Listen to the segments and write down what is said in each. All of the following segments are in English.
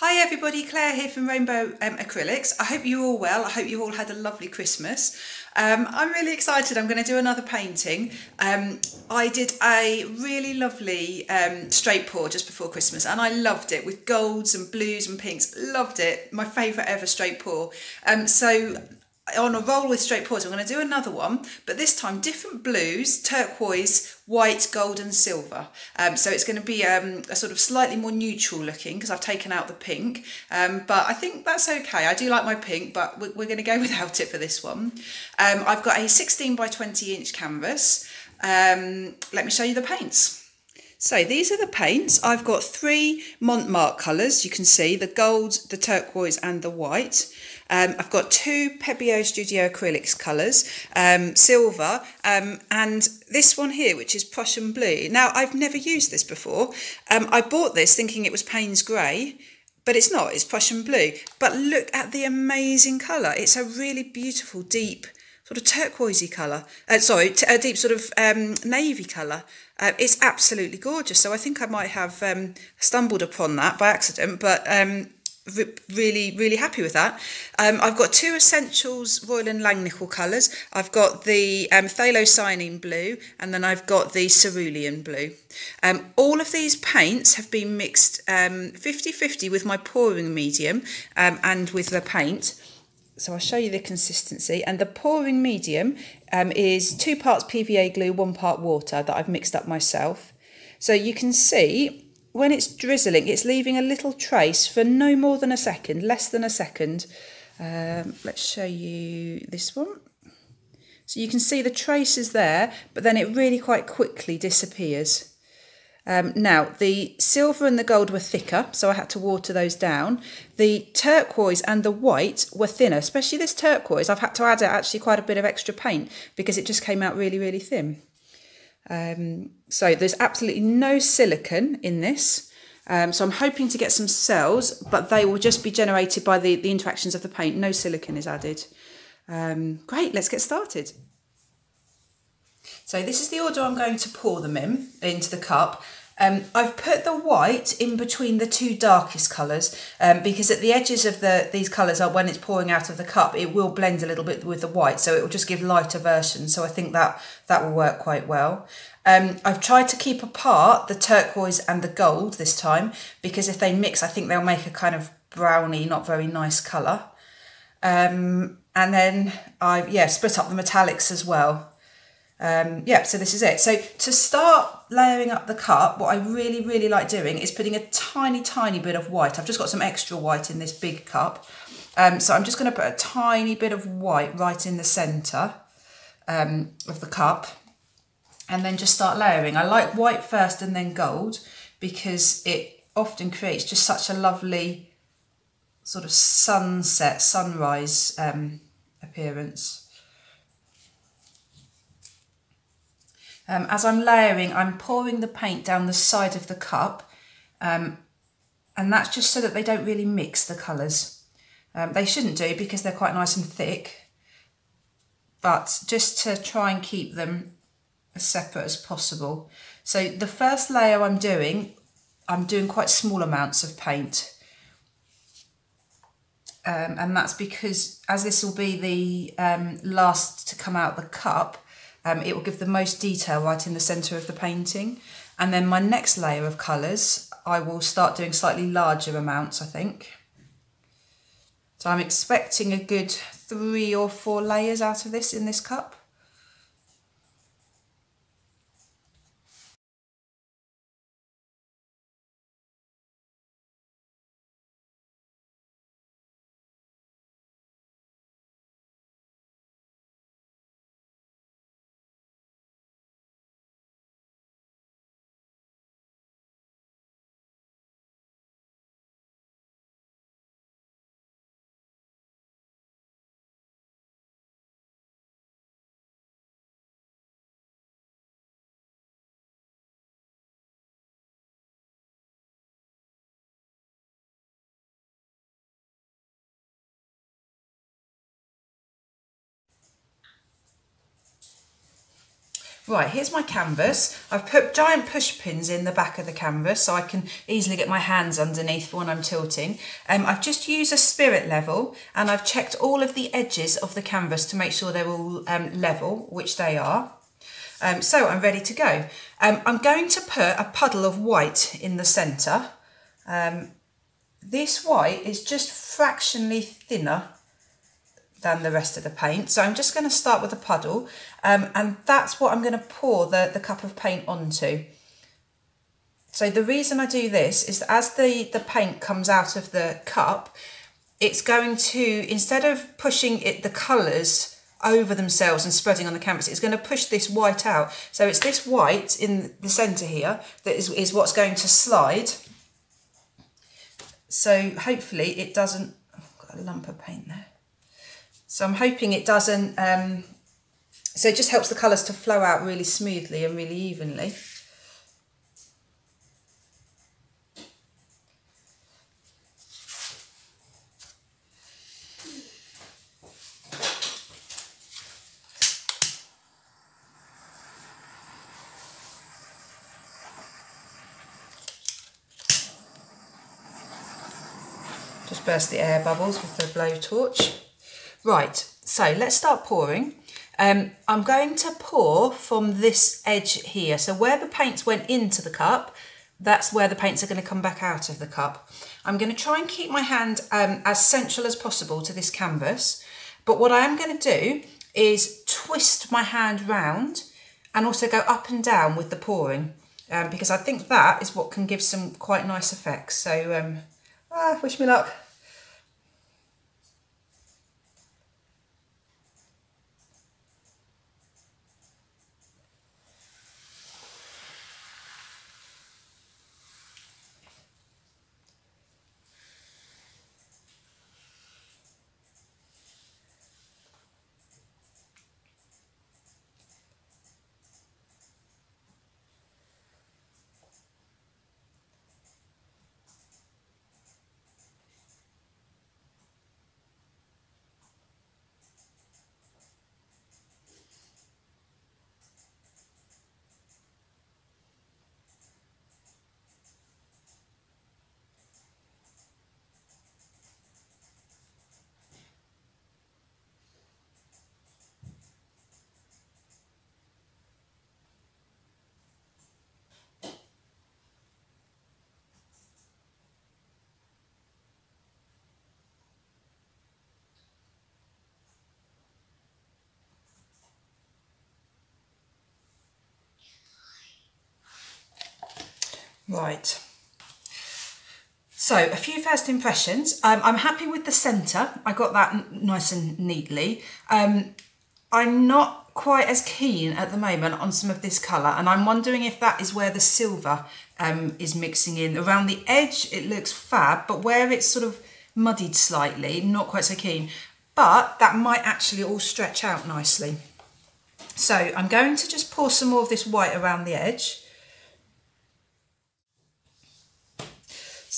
Hi everybody, Claire here from Rainbow um, Acrylics. I hope you're all well. I hope you all had a lovely Christmas. Um, I'm really excited. I'm going to do another painting. Um, I did a really lovely um, straight pour just before Christmas and I loved it with golds and blues and pinks. Loved it. My favourite ever straight pour. Um, so on a roll with straight pours. I'm going to do another one, but this time different blues, turquoise, white, gold and silver. Um, so it's going to be um, a sort of slightly more neutral looking because I've taken out the pink, um, but I think that's okay. I do like my pink, but we're, we're going to go without it for this one. Um, I've got a 16 by 20 inch canvas. Um, let me show you the paints. So these are the paints. I've got three Montmartre colours. You can see the gold, the turquoise and the white. Um, I've got two Pebeo Studio Acrylics colours, um, silver, um, and this one here, which is Prussian blue. Now, I've never used this before. Um, I bought this thinking it was Payne's Grey, but it's not, it's Prussian blue. But look at the amazing colour. It's a really beautiful, deep, sort of turquoisey colour. Uh, sorry, a deep sort of um, navy colour. Uh, it's absolutely gorgeous. So I think I might have um, stumbled upon that by accident, but um, really, really happy with that. Um, I've got two Essentials Royal and Langnickel colours. I've got the um, Phthalocyanine blue and then I've got the Cerulean blue. Um, all of these paints have been mixed 50-50 um, with my pouring medium um, and with the paint. So I'll show you the consistency. And the pouring medium um, is two parts PVA glue, one part water that I've mixed up myself. So you can see when it's drizzling, it's leaving a little trace for no more than a second, less than a second. Um, let's show you this one. So you can see the traces there, but then it really quite quickly disappears. Um, now, the silver and the gold were thicker, so I had to water those down. The turquoise and the white were thinner, especially this turquoise. I've had to add actually quite a bit of extra paint because it just came out really, really thin. Um, so there's absolutely no silicon in this. Um, so I'm hoping to get some cells, but they will just be generated by the, the interactions of the paint. No silicon is added. Um, great, let's get started. So this is the order I'm going to pour them in, into the cup. Um, I've put the white in between the two darkest colours um, because at the edges of the these colours are when it's pouring out of the cup it will blend a little bit with the white so it will just give lighter versions so I think that that will work quite well. Um, I've tried to keep apart the turquoise and the gold this time because if they mix I think they'll make a kind of browny not very nice colour. Um, and then I've yeah split up the metallics as well um, yeah, so this is it. So to start layering up the cup, what I really, really like doing is putting a tiny, tiny bit of white. I've just got some extra white in this big cup. Um, so I'm just going to put a tiny bit of white right in the centre um, of the cup and then just start layering. I like white first and then gold because it often creates just such a lovely sort of sunset, sunrise um, appearance. Um, as I'm layering, I'm pouring the paint down the side of the cup um, and that's just so that they don't really mix the colours. Um, they shouldn't do because they're quite nice and thick, but just to try and keep them as separate as possible. So the first layer I'm doing, I'm doing quite small amounts of paint. Um, and that's because as this will be the um, last to come out the cup, um, it will give the most detail right in the centre of the painting. And then my next layer of colours, I will start doing slightly larger amounts, I think. So I'm expecting a good three or four layers out of this in this cup. Right, here's my canvas. I've put giant push pins in the back of the canvas so I can easily get my hands underneath when I'm tilting. Um, I've just used a spirit level and I've checked all of the edges of the canvas to make sure they're all um, level, which they are. Um, so I'm ready to go. Um, I'm going to put a puddle of white in the centre. Um, this white is just fractionally thinner than the rest of the paint. So I'm just going to start with a puddle um, and that's what I'm going to pour the, the cup of paint onto. So the reason I do this is that as the, the paint comes out of the cup, it's going to, instead of pushing it the colours over themselves and spreading on the canvas, it's going to push this white out. So it's this white in the centre here that is, is what's going to slide. So hopefully it doesn't, I've got a lump of paint there. So I'm hoping it doesn't, um, so it just helps the colours to flow out really smoothly and really evenly. Just burst the air bubbles with the blowtorch. Right, so let's start pouring. Um, I'm going to pour from this edge here. So where the paints went into the cup, that's where the paints are going to come back out of the cup. I'm going to try and keep my hand um, as central as possible to this canvas. But what I am going to do is twist my hand round and also go up and down with the pouring um, because I think that is what can give some quite nice effects. So um, ah, wish me luck. Right. So a few first impressions. Um, I'm happy with the centre. I got that nice and neatly. Um, I'm not quite as keen at the moment on some of this colour and I'm wondering if that is where the silver um, is mixing in. Around the edge it looks fab but where it's sort of muddied slightly, not quite so keen. But that might actually all stretch out nicely. So I'm going to just pour some more of this white around the edge.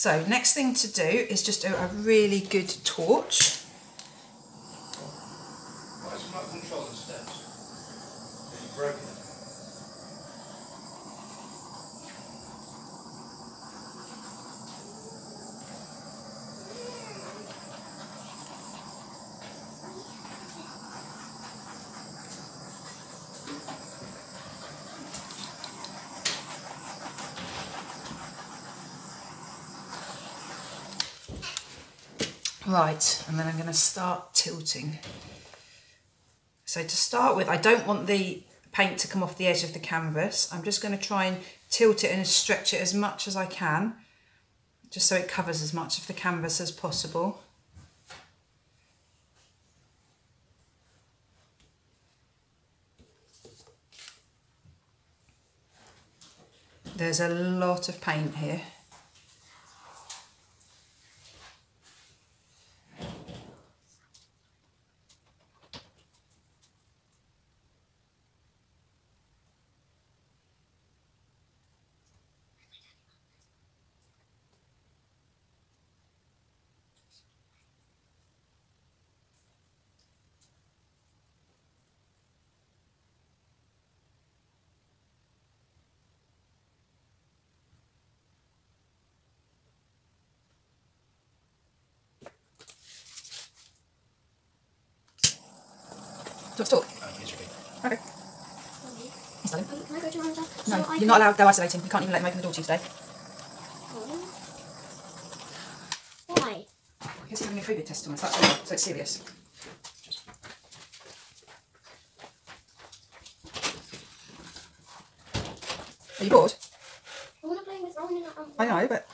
So next thing to do is just a, a really good torch. Right, and then I'm going to start tilting. So to start with, I don't want the paint to come off the edge of the canvas. I'm just going to try and tilt it and stretch it as much as I can, just so it covers as much of the canvas as possible. There's a lot of paint here. Do you want to talk? Here's your key. Okay. Yes, darling. Um, can I go to my mum's? No, So you're can- not allowed to go isolating. You can't even let them open the door Tuesday. Oh. Why? He's having a COVID test on us, that's all, so it's serious. Are you bored? I want to play with Ron and um, I know, but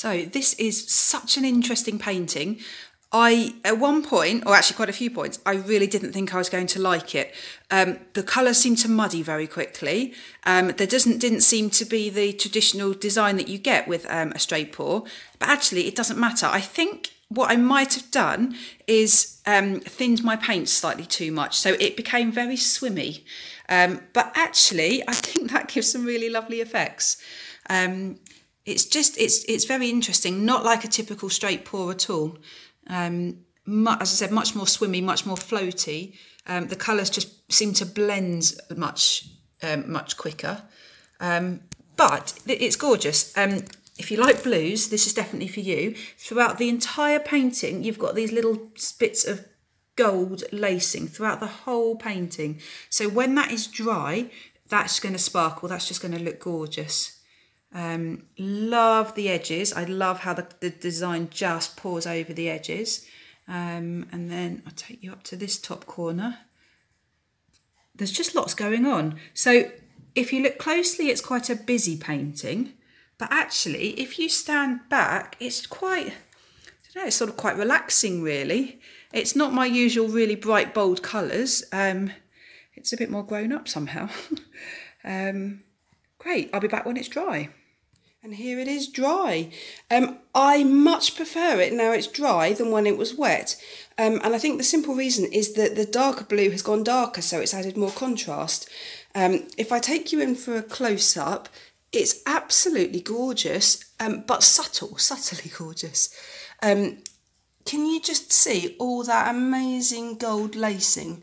So this is such an interesting painting. I at one point, or actually quite a few points, I really didn't think I was going to like it. Um, the colours seem to muddy very quickly. Um, there doesn't didn't seem to be the traditional design that you get with um, a straight pour, but actually it doesn't matter. I think what I might have done is um, thinned my paint slightly too much, so it became very swimmy. Um, but actually, I think that gives some really lovely effects. It's just it's it's very interesting, not like a typical straight pour at all. Um, as I said, much more swimmy, much more floaty. Um, the colours just seem to blend much um, much quicker. Um, but it's gorgeous. Um, if you like blues, this is definitely for you. Throughout the entire painting, you've got these little bits of gold lacing throughout the whole painting. So when that is dry, that's going to sparkle. That's just going to look gorgeous. Um, love the edges. I love how the, the design just pours over the edges. Um, and then I'll take you up to this top corner. There's just lots going on. So if you look closely, it's quite a busy painting. But actually, if you stand back, it's quite, I don't know, it's sort of quite relaxing, really. It's not my usual really bright, bold colours. Um, it's a bit more grown up somehow. um, great, I'll be back when it's dry. And here it is dry. Um, I much prefer it now it's dry than when it was wet. Um, and I think the simple reason is that the darker blue has gone darker, so it's added more contrast. Um, if I take you in for a close up, it's absolutely gorgeous, um, but subtle, subtly gorgeous. Um, can you just see all that amazing gold lacing?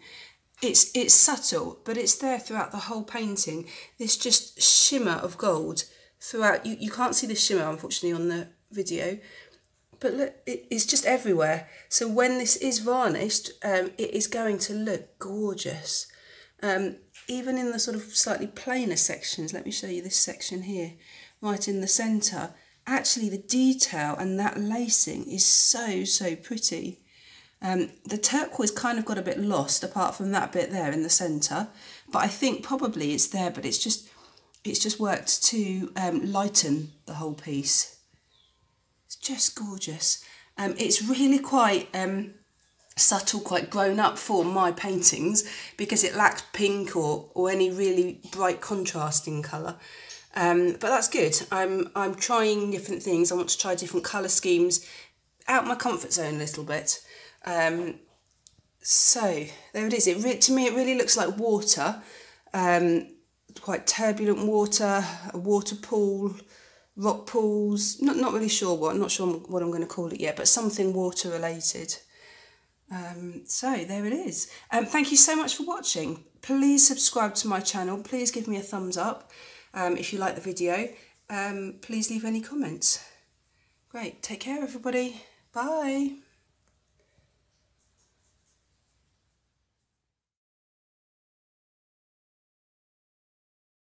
It's it's subtle, but it's there throughout the whole painting. This just shimmer of gold throughout. You, you can't see the shimmer, unfortunately, on the video, but look, it, it's just everywhere. So when this is varnished, um, it is going to look gorgeous. Um, even in the sort of slightly plainer sections, let me show you this section here, right in the centre, actually the detail and that lacing is so, so pretty. Um, the turquoise kind of got a bit lost apart from that bit there in the centre, but I think probably it's there, but it's just it's just worked to um, lighten the whole piece. It's just gorgeous. Um, it's really quite um, subtle, quite grown up for my paintings because it lacks pink or, or any really bright contrasting colour. Um, but that's good. I'm, I'm trying different things. I want to try different colour schemes out my comfort zone a little bit. Um, so there it is. It to me it really looks like water, um, quite turbulent water, a whirlpool, rock pools. Not not really sure what. I'm not sure what I'm going to call it yet, but something water related. Um, so there it is. Um, thank you so much for watching. Please subscribe to my channel. Please give me a thumbs up um, if you like the video. Um, please leave any comments. Great. Take care, everybody. Bye.